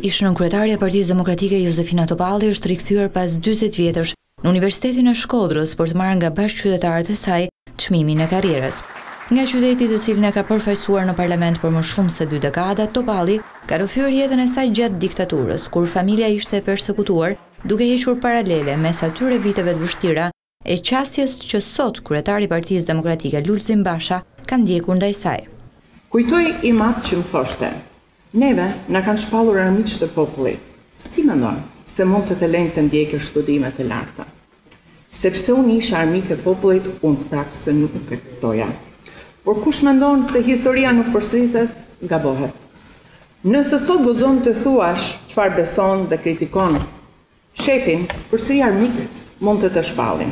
Ish-nënkryetarja e Partisë Demokratike Jozefina Topalli është rikthyer pas dyzet vjetësh në Universitetin e Shkodrës për të marrë nga bashkëqytetarët e saj çmimin e karrierës. Nga qyteti të cilin e ka përfaqësuar në parlament për më shumë se dy dekada, Topalli ka rrëfyer jetën e saj gjatë diktaturës, kur familja ishte e persekutuar, duke hequr paralele mes atyre viteve të vështira e qasjes që sot kryetari i Partisë Demokratike, Lulzim Basha, ka ndjekur ndaj saj. Kujtoj im atë që më thoshte, Neve na kanë shpallur armiq të popullit, si mendon se mund të të lejnë të ndjekësh studimet e larta? Sepse unë isha armik e popullit, unë prapë se nuk e kuptoja. Por kush mendon se historia nuk përsëritet, gabohet. Nëse sot guxon të thuash çfarë beson dhe kritikon, Shefin, përsëri armik mund të të shpallin.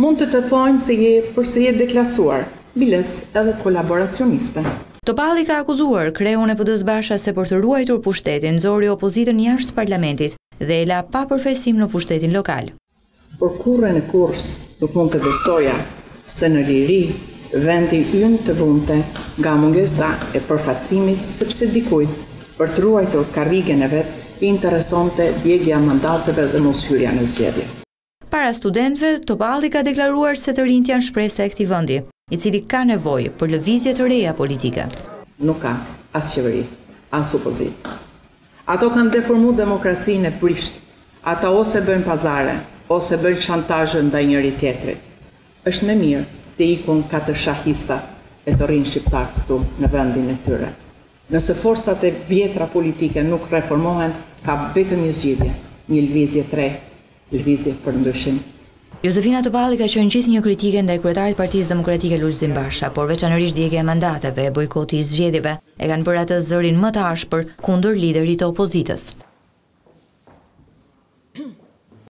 Mund të të thojnë se je përsëri e deklasuar, biles edhe kolaboracioniste. Topalli ka akuzuar kreun e PD-së Basha se për të ruajtur pushtetin nxori opozitën jashtë parlamentit dhe e la pa përfaqësim në pushtetin lokal. Por kurrën e kurrës nuk mund të besoja se në liri vendi ynë të vuante nga mungesa e përfaqësimit sepse dikujt për të ruajtur karrigen e vet i interesonte djegia e mandateve dhe moshyrja në zgjedhje. Para studentëve, Topalli ka deklaruar se të rinjtë janë shpresa e këtij vendi, i cili ka nevojë për lëvizje të reja politike. Nuk ka as qeveri, as opozitë. Ato kanë deformu demokracinë e brishtë ata ose bëjnë pazare ose bëjnë shantazhe ndaj njëri-tjetrit është më mirë të ikun katër shahistat e të rrinë shqiptarët këtu në vendin e tyre nëse forcat e vjetra politike nuk reformohen ka vetëm një zgjidhje një lëvizje të re Lëvizje për Ndryshim. Jozefina Topalli ka qenë gjithnjë kritike ndaj kryetarit të Partisë Demokratike Lulzim Basha, por veçanërisht djegia e mandateve e bojkoti i zgjedhjeve e kanë bërë atë zërin më të ashpër kundër liderit të opozitës.